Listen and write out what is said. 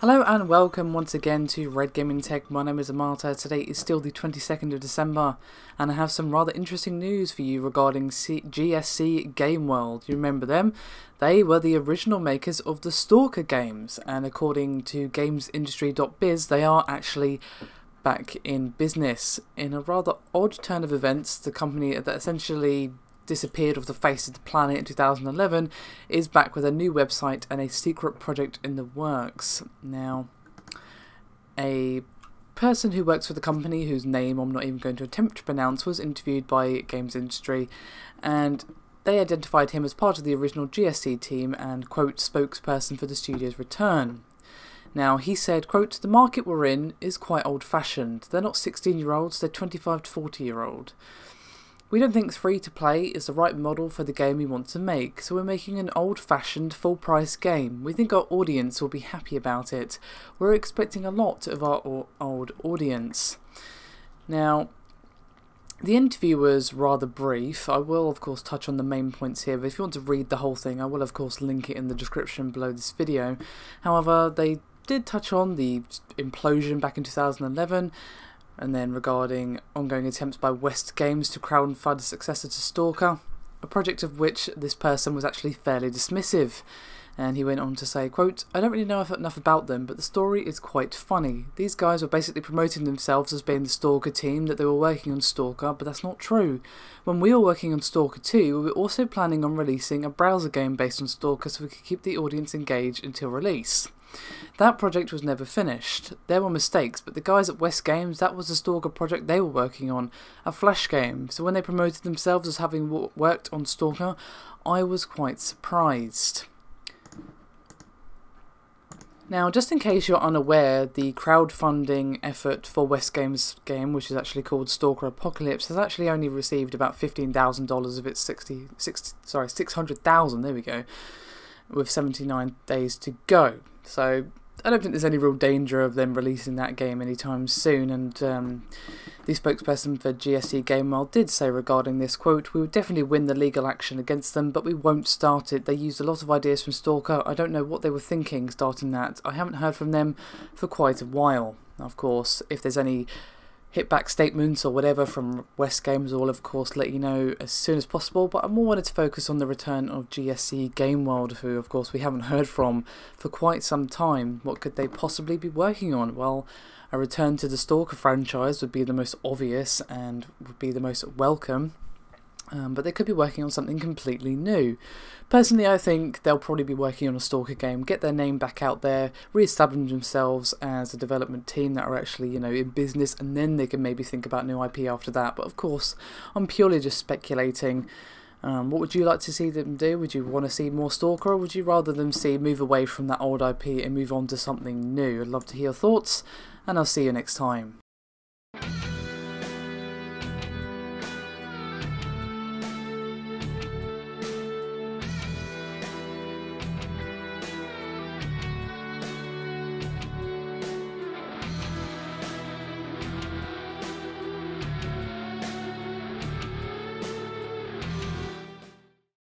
Hello and welcome once again to Red Gaming Tech. My name is Amata. Today is still the 22nd of December and I have some rather interesting news for you regarding C GSC Game World. You remember them? They were the original makers of the Stalker games and according to gamesindustry.biz they are actually back in business. In a rather odd turn of events, the company that essentially disappeared off the face of the planet in 2011 is back with a new website and a secret project in the works. Now, a person who works for the company, whose name I'm not even going to attempt to pronounce, was interviewed by Games Industry and they identified him as part of the original GSC team and, quote, spokesperson for the studio's return. Now, he said, quote, the market we're in is quite old fashioned. They're not 16 year olds, they're 25 to 40 year old. We don't think free to play is the right model for the game we want to make, so we're making an old fashioned full price game. We think our audience will be happy about it. We're expecting a lot of our old audience. Now, the interview was rather brief. I will, of course, touch on the main points here, but if you want to read the whole thing, I will, of course, link it in the description below this video. However, they did touch on the implosion back in 2011 and then regarding ongoing attempts by West Games to crowdfund a successor to Stalker, a project of which this person was actually fairly dismissive. And he went on to say, quote, I don't really know enough about them, but the story is quite funny. These guys were basically promoting themselves as being the Stalker team, that they were working on Stalker, but that's not true. When we were working on Stalker 2, we were also planning on releasing a browser game based on Stalker so we could keep the audience engaged until release. That project was never finished. There were mistakes, but the guys at West Games, that was the Stalker project they were working on, a Flash game. So when they promoted themselves as having worked on Stalker, I was quite surprised. Now, just in case you're unaware, the crowdfunding effort for West Games game, which is actually called Stalker Apocalypse, has actually only received about $15,000 of its 60, 60 sorry, 600,000, there we go, with 79 days to go. So I don't think there's any real danger of them releasing that game anytime soon. And um, the spokesperson for GSC Game World did say regarding this quote, "We would definitely win the legal action against them, but we won't start it. They used a lot of ideas from Stalker. I don't know what they were thinking starting that. I haven't heard from them for quite a while. Of course, if there's any hit back statements or whatever from West Games will of course let you know as soon as possible but I more wanted to focus on the return of GSC Game World who of course we haven't heard from for quite some time. What could they possibly be working on? Well a return to the Stalker franchise would be the most obvious and would be the most welcome um, but they could be working on something completely new. Personally, I think they'll probably be working on a Stalker game, get their name back out there, re-establish themselves as a development team that are actually, you know, in business, and then they can maybe think about new IP after that. But of course, I'm purely just speculating. Um, what would you like to see them do? Would you want to see more Stalker, or would you rather them see move away from that old IP and move on to something new? I'd love to hear your thoughts, and I'll see you next time.